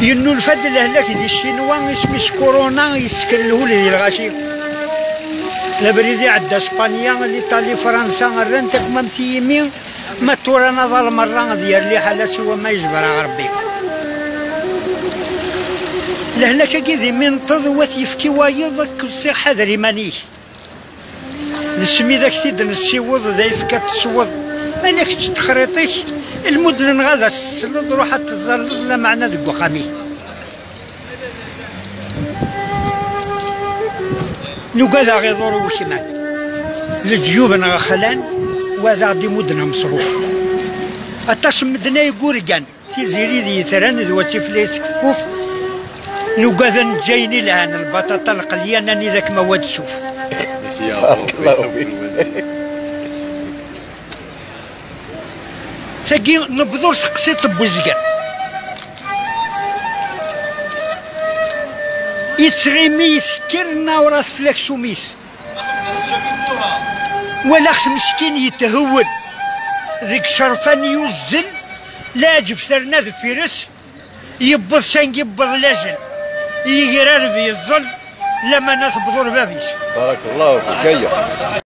ينو الفد لهلاك دي الشينوا اسمش كورونا يسكن له دي الغاشي. لبريدي عدا إسبانيا الايطالي فرنسا رنتك ما يمين. ما تورانا ظل مرة ديال لي حالات سوا ما يجبر ربي. لهلاك كذي من طذوة يفكي وايض كسي حذري مانيش نسمي ذاك سيد نسيوض ذا يفكا تسوض مالك تخريطيش؟ المدن غادا تسلط روح تزلط لا معنى ذك وخامي. نقاذا غيظور وشمال الجيوب غخلان وهذا غادي مدن مصروف. أتاش مدنا يقول كان تيزيري ذي ثران ذو فليس كفوف نقاذا نجيني لهان البطاطا القليانة ذاك مواد سوف تاقي نبذور سقسيط بوزقان يتغيمي يسكرنا وراس فلاك سوميس ولا خس مسكين يتهول ذيك شرفان يوزن لا جب ثرنا فيرس يبض سان يبض لاجل يقرر بيظل لما ناس بذور بابيس بارك الله فيك